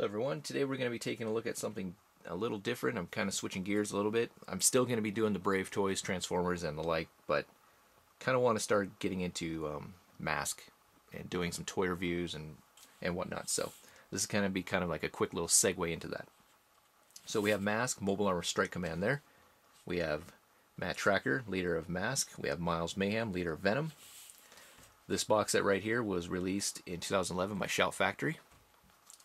Hello everyone, today we're going to be taking a look at something a little different. I'm kind of switching gears a little bit. I'm still going to be doing the Brave Toys, Transformers, and the like, but kind of want to start getting into um, Mask and doing some toy reviews and, and whatnot. So this is going to be kind of like a quick little segue into that. So we have Mask, Mobile Armor Strike Command there. We have Matt Tracker, leader of Mask. We have Miles Mayhem, leader of Venom. This box set right here was released in 2011 by Shout Factory.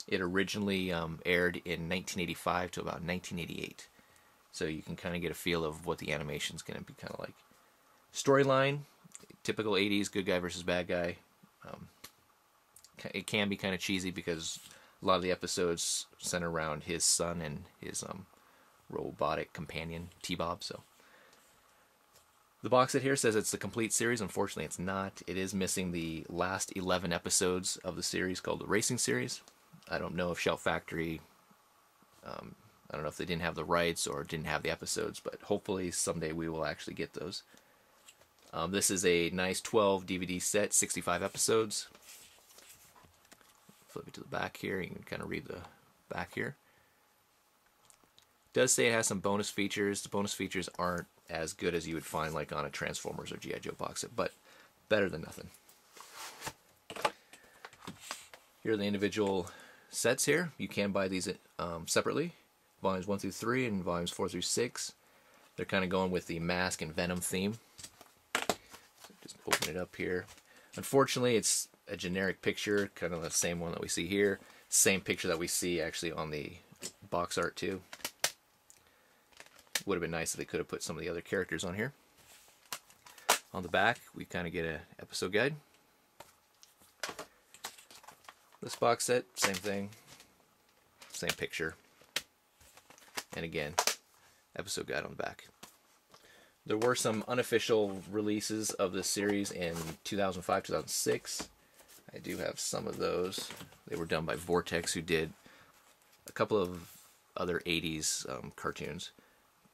It originally um, aired in 1985 to about 1988. So you can kind of get a feel of what the animation is going to be kind of like. Storyline, typical 80s good guy versus bad guy. Um, it can be kind of cheesy because a lot of the episodes center around his son and his um, robotic companion, T-Bob. So the box set here says it's the complete series. Unfortunately, it's not. It is missing the last 11 episodes of the series called the Racing Series. I don't know if Shout Factory, um, I don't know if they didn't have the rights or didn't have the episodes, but hopefully someday we will actually get those. Um, this is a nice 12 DVD set, 65 episodes. Flip it to the back here, you can kind of read the back here. Does say it has some bonus features. The bonus features aren't as good as you would find like on a Transformers or G.I. Joe box set, but better than nothing. Here are the individual sets here. You can buy these um, separately, volumes 1 through 3 and volumes 4 through 6. They're kind of going with the Mask and Venom theme. Just open it up here. Unfortunately, it's a generic picture, kind of the same one that we see here. Same picture that we see actually on the box art too. Would have been nice if they could have put some of the other characters on here. On the back, we kind of get an episode guide. This box set, same thing, same picture. And again, episode guide on the back. There were some unofficial releases of this series in 2005, 2006. I do have some of those. They were done by Vortex, who did a couple of other 80s um, cartoons.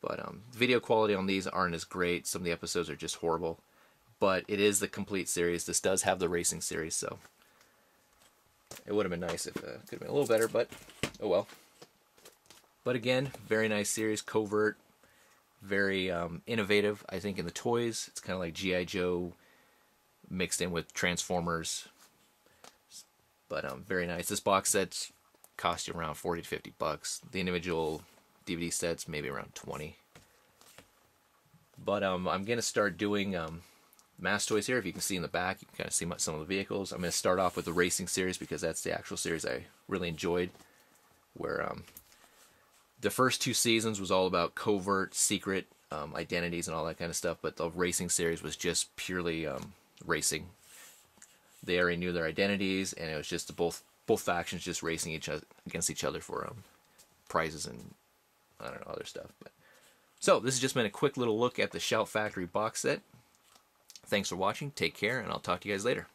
But um, video quality on these aren't as great. Some of the episodes are just horrible. But it is the complete series. This does have the racing series, so it would have been nice if it uh, could have been a little better, but oh well. But again, very nice series, covert, very um, innovative. I think in the toys, it's kind of like GI Joe mixed in with Transformers. But um, very nice. This box set cost you around 40 to 50 bucks. The individual DVD sets maybe around 20. But um, I'm gonna start doing um, Mask Toys here. If you can see in the back, you can kind of see some of the vehicles. I'm going to start off with the racing series because that's the actual series I really enjoyed. Where um, the first two seasons was all about covert, secret um, identities and all that kind of stuff, but the racing series was just purely um, racing. They already knew their identities, and it was just both both factions just racing each other against each other for um, prizes and I don't know other stuff. But so this has just been a quick little look at the Shout Factory box set. Thanks for watching. Take care, and I'll talk to you guys later.